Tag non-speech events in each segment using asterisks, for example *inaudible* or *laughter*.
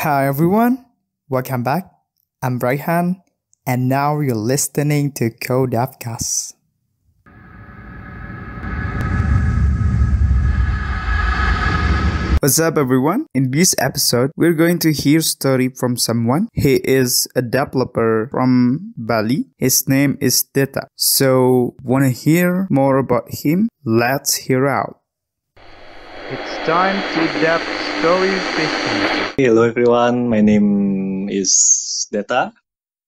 Hi everyone, welcome back. I'm Raihan, and now you're listening to Codevcast. What's up everyone? In this episode, we're going to hear a story from someone. He is a developer from Bali. His name is Deta. So, wanna hear more about him? Let's hear out. It's time to depth Hello everyone, my name is Deta,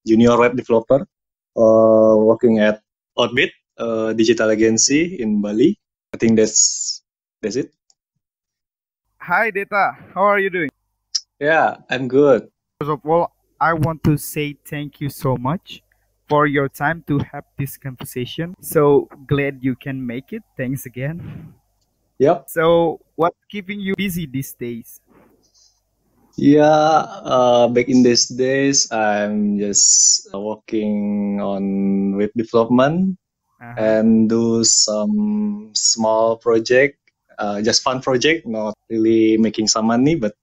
junior web developer, uh, working at Oddbit, a digital agency in Bali. I think that's that's it. Hi Deta, how are you doing? Yeah, I'm good. First of all, I want to say thank you so much for your time to have this conversation. So glad you can make it. Thanks again. Yep. So what's keeping you busy these days? Yeah, uh, back in these days, I'm just working on web development Uh-huh. and do some small project, uh, just fun project, not really making some money, but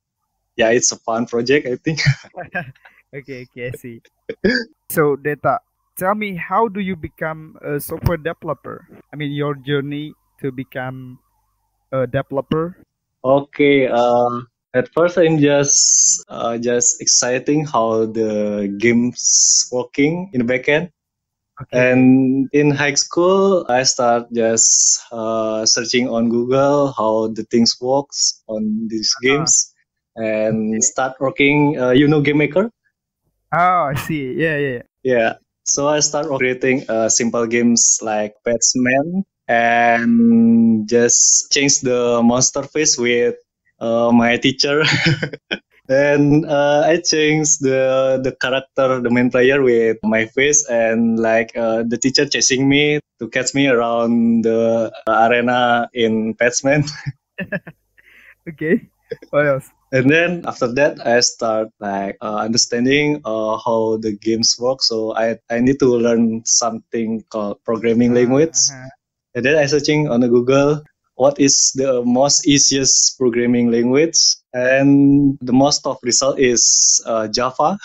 yeah, it's a fun project, I think. *laughs* *laughs* okay, okay, I see. so Deta, tell me how do you become a software developer? I mean your journey to become a developer. Okay, um, at first I'm just uh, just exciting how the games working in the backend. Okay. And in high school, I start just uh, searching on Google how the things works on these Uh-huh. games, and Okay. start working. Uh, you know, Game Maker? Oh, I see. Yeah, yeah. Yeah. So I start creating uh, simple games like Pac-Man and just change the monster face with uh, my teacher. *laughs* and uh, I changed the the character, the main player with my face and like uh, the teacher chasing me to catch me around the arena in Pac-Man. *laughs* Okay. What else? And then after that, I start like uh, understanding uh, how the games work. So I, I need to learn something called programming language. Uh-huh. And then I searching on the Google what is the most easiest programming language, and the most of result is uh, Java.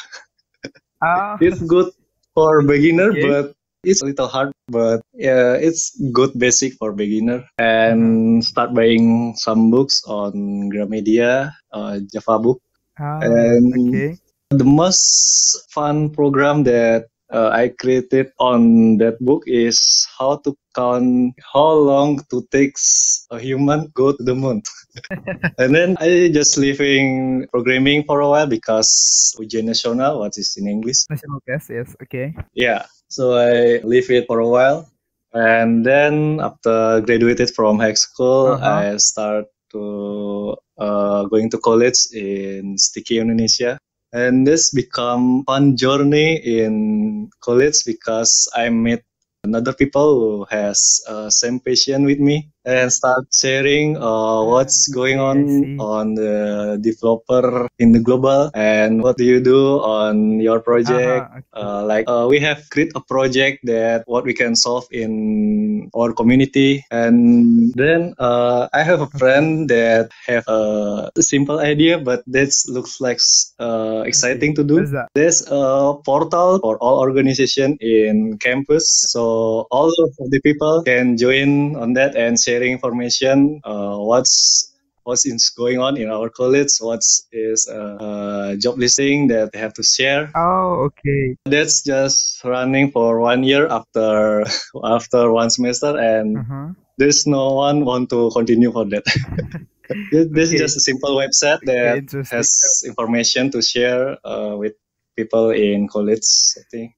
Ah, *laughs* It's good for beginner, Okay. but it's a little hard. But yeah, it's good basic for beginner. And start buying some books on Gramedia, uh, Java book. ah, And okay. the most fun program that uh, I created on that book is how to count how long to takes a human go to the moon. *laughs* and then I just leaving programming for a while because ujian nasional, what is in English? National test, yes. Okay. Yeah. So I leave it for a while. And then after graduated from high school, Uh-huh. I start to uh, going to college in STIKI Indonesia. And this become fun journey in college because I met another people who has uh, same passion with me and start sharing uh, what's Ah, going on on the developer in the global and what do you do on your project? Uh-huh, okay. uh, like uh, we have create a project that what we can solve in our community and then uh, i have a friend that have a simple idea but that looks like uh, exciting to do. What's there's a portal for all organization in campus so all of the people can join on that and sharing information uh, what's what's is going on in our college what's is a, a job listing that they have to share. Oh, okay. that's just running for one year after *laughs* after one semester and Uh-huh. there's no one want to continue for that. *laughs* This this is just a simple website that has information to share uh, with people in college i think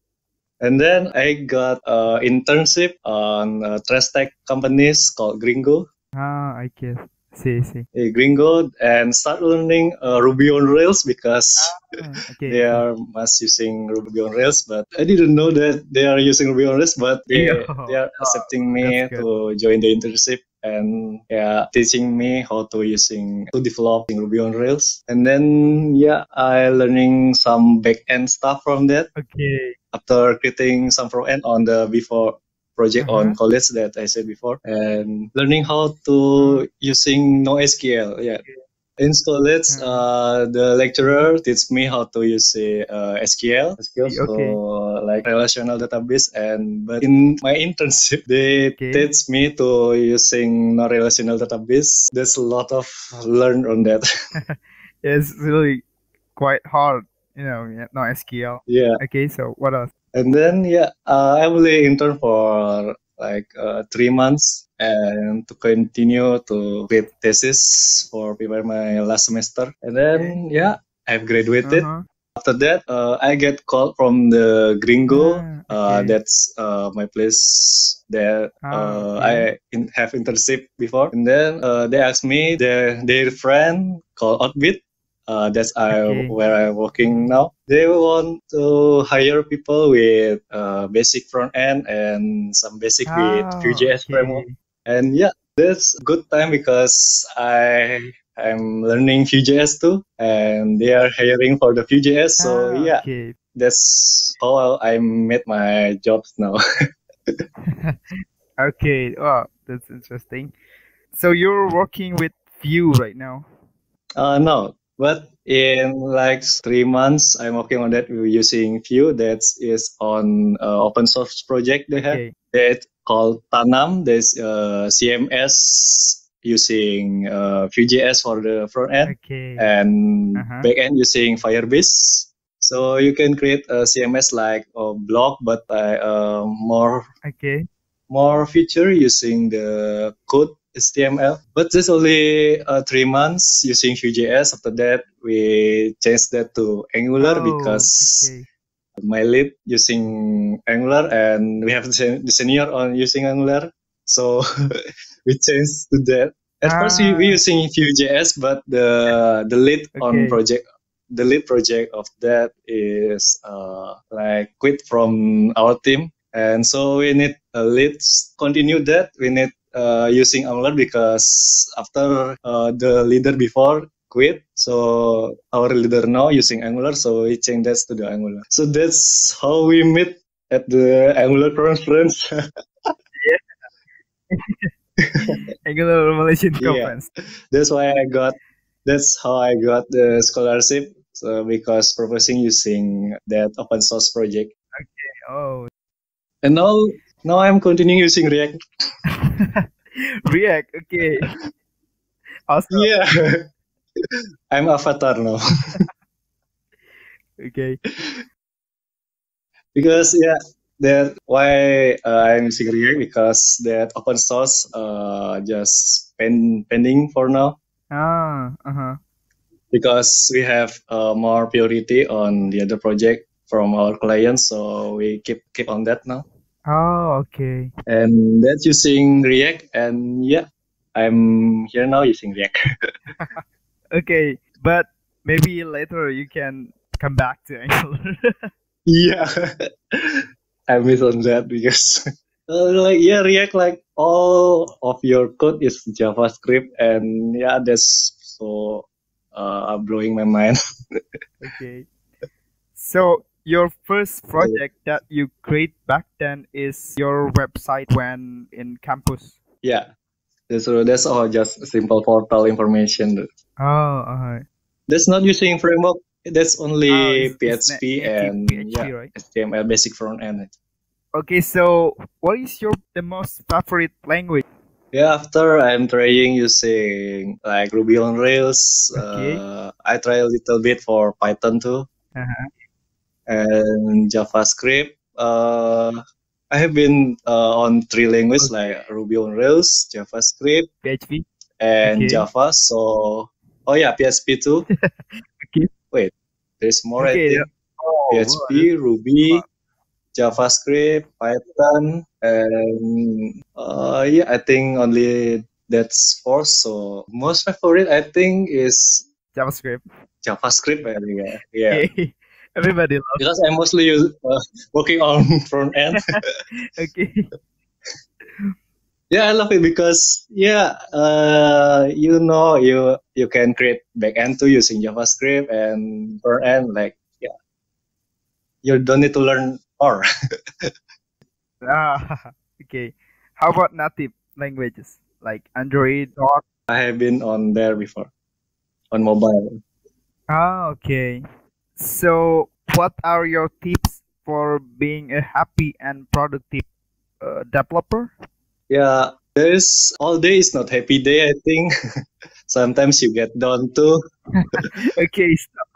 and then i got uh, internship on a trash tech companies called Gringgo Ah, I guess. See, see. Gringgo and start learning uh, ruby on rails because Ah, okay. *laughs* they are much using Ruby on Rails, but I didn't know that they are using Ruby on Rails, but they, *laughs* Yeah. they are accepting me to join the internship and yeah, teaching me how to using to develop in Ruby on Rails. And then yeah, I learning some back end stuff from that Okay. after creating some front end on the before project on Uh-huh. college that I said before and learning how to using NoSQL. Yeah. In college, Hmm. uh, the lecturer teach me how to use uh, SQL, SQL, so Okay. like relational database. And but in my *laughs* internship, they Okay. teach me to using non-relational database. There's a lot of learn on that. *laughs* *laughs* It's really quite hard, you know, not SQL. yeah. Okay, so what else? And then yeah, uh, I only intern for like uh, three months and to continue to with thesis for prepare my last semester. And then yeah, I've graduated. Uh-huh. After that, uh, I get called from the Gringgo. Ah, Uh, that's uh, my place that Ah, uh, okay. I in, have internship before. And then uh, they asked me their their friend called Oddbit. Uh, that's I where I'm working now. They want to hire people with uh, basic front end and some basic with Ah, Vue.js framework. And yeah, that's good time because I I'm learning Vue.js too, and they are hiring for the Vue.js. So Ah, yeah, okay. that's how I met my jobs now. *laughs* Okay, oh, that's interesting. So you're working with Vue right now? uh, no, but in like three months, I'm working on that. We're using Vue that is on uh, open source project they have Okay. that called Tanam. There's uh, CMS using uh, Vue.js for the front end. Okay. and Uh-huh. backend using Firebase. So you can create a CMS like a blog, but uh, uh, more Okay. more feature using the code HTML. But that's only uh, three months using Vue.js. After that, we changed that to Angular Oh, because okay. My lead using Angular and we have the sen- the senior on using Angular. So *laughs* we changed to that. At first we, we Ah. using Vue.js, but the the lead on project the lead project of that is uh, like quit from our team. And so we need a lead continue that. We need uh, using Angular because after uh, the leader before quit. So our leader now using Angular, so we change that to the Angular. So that's how we meet at the Angular conference. *laughs* Angular Malaysian Yeah. conference. that's why I got. That's how I got the scholarship. So because proposing using that open source project, Oh. and now now I'm continuing using React. *laughs* React. Okay. *laughs* Awesome. Yeah, I'm Avatar now *laughs* Okay. because yeah, that why uh, I'm using React because that open source uh just pen, pending for now. Ah. Uh huh. because we have uh, more priority on the other project from our clients so we keep keep on that now Oh. Okay. and that's using react and yeah i'm here now using react *laughs* Okay. But maybe later you can come back to Angular. *laughs* yeah *laughs* i miss on that because *laughs* uh, like yeah react like all of your code is javascript and yeah that's so uh, blowing my mind okay. So your first project that you create back then is your website when in campus. yeah that's that's all just simple portal information Oh. Uh-huh. That's not using framework. That's only Oh, PHP and PHP, yeah, right? HTML basic front end. Okay. So what is your the most favorite language? Yeah, after I'm trying using like Ruby on Rails, Okay. uh, I try a little bit for Python too Uh-huh. and JavaScript. Uh, I have been uh, on three languages like Ruby on Rails, JavaScript, PHP. and Okay. Java. So, oh yeah, PHP too. *laughs* Okay. Wait, there's more. I Okay. think. Oh, PHP, Ruby, wow. JavaScript, Python, and uh, yeah, I think only that's four. So most favorite I think is JavaScript. JavaScript. I think, yeah, yeah. Okay. Everybody loves. Because I mostly use uh, working on *laughs* front end. *laughs* Okay. Yeah, I love it because yeah, uh, you know, you you can create backend too using JavaScript and front end. Like yeah, you don't need to learn more. *laughs* Ah. *laughs* Okay. How about native languages like Android, or I have been on there before. on mobile. Ah, okay. So, what are your tips for being a happy and productive uh, developer? Yeah, there's all day is not happy day. I think *laughs* sometimes you get down too. *laughs* okay, stop.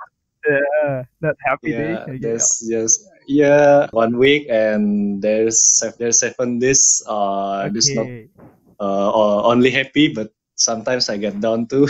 Uh, not happy day. Yeah, Okay. there's just yeah one week and there's there's seven days. Uh, there's not Okay. uh, only happy, but sometimes I get down too.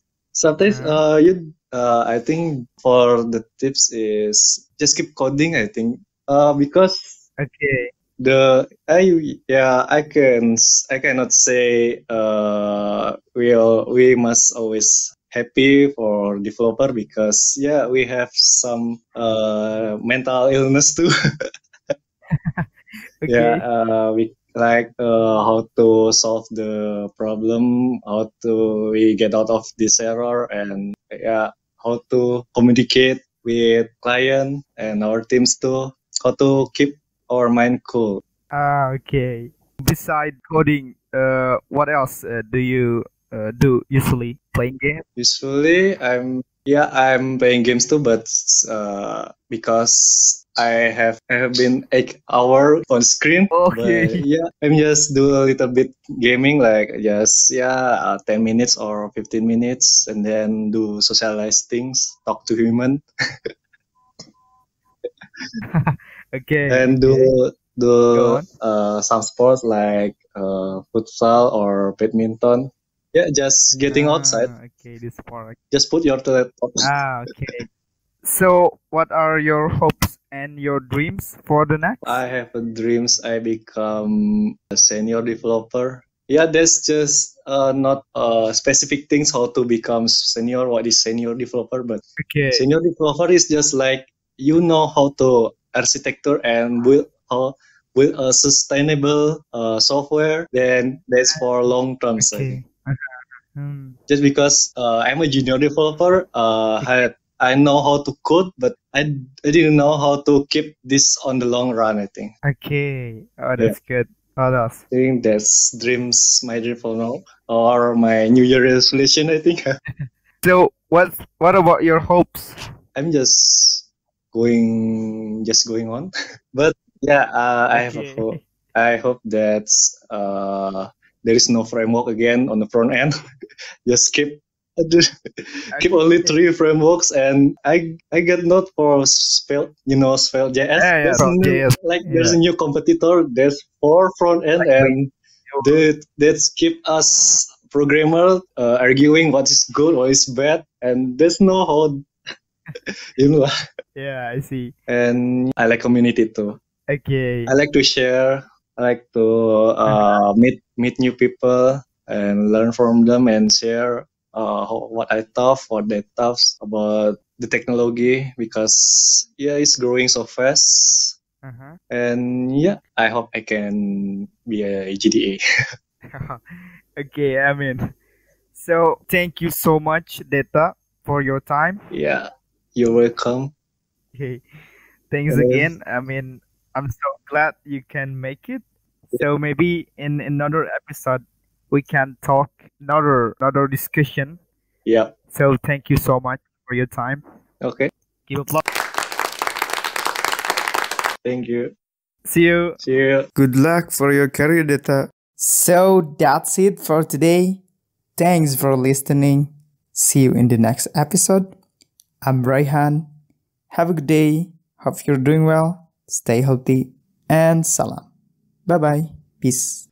*laughs* sometimes uh, you uh, I think for the tips is just keep coding. I think uh, because Okay. The I yeah I can I cannot say uh we'll we must always happy for developer because yeah we have some uh mental illness too *laughs* Okay. yeah uh we like uh how to solve the problem how to we get out of this error and yeah how to communicate with client and our teams too how to keep our mind cool Ah, okay. Besides coding, uh, what else uh, do you uh, do usually? Playing games? Usually, I'm yeah, I'm playing games too, but uh, because I have I have been eight hour on screen. Okay. *laughs* Yeah, I'm just do a little bit gaming, like just yeah, uh, ten minutes or fifteen minutes, and then do socialize things, talk to human, *laughs* *laughs* Okay. and do okay. do uh, some sports like uh, futsal or badminton. Yeah, just getting outside. Ah, okay, this part. Just put your laptop. Ah, okay. So, what are your hopes and your dreams for the next? I have a dreams I become a senior developer. Yeah, that's just uh, not uh, specific things how to become senior. What is senior developer? But Okay. senior developer is just like you know how to architecture and build how build a sustainable uh, software. Then that's for long term. I. Okay. Uh-huh. Hmm. Just because uh, I'm a junior developer, uh, I I know how to code, but I, I didn't know how to keep this on the long run. I think. Okay. Oh, that's good. What else? I think that's dreams, my dream for now, or my New Year resolution. I think *laughs* So, what what about your hopes? I'm just going, just going on. *laughs* but yeah, uh, I have a hope. I hope that uh, there is no framework again on the front end. *laughs* just keep *laughs* keep only three frameworks, and I I get not for Svelte, you know Svelte JS. Yeah, yeah, There's Svelte new- JS. like there's a new competitor. There's four front end Like- and that that's keep us programmer uh, arguing what is good what is bad and there's no how you know Yeah, I see. and i like community too Okay. i like to share i like to uh, meet meet new people and learn from them and share uh, what i thought what they thought about the technology because yeah it's growing so fast Uh-huh. and yeah i hope i can be a gda *laughs* okay, I mean, so thank you so much, Data, for your time. yeah you're welcome Okay, thanks Hello. again. I mean, I'm so glad you can make it. So maybe in another episode we can talk another another discussion. yeah So thank you so much for your time. okay Give applause. thank you See you. see you Good luck for your career Deta. So that's it for today. Thanks for listening. See you in the next episode. I'm Raihan. Have a good day. Hope you're doing well. Stay healthy and salam. Bye bye. Peace.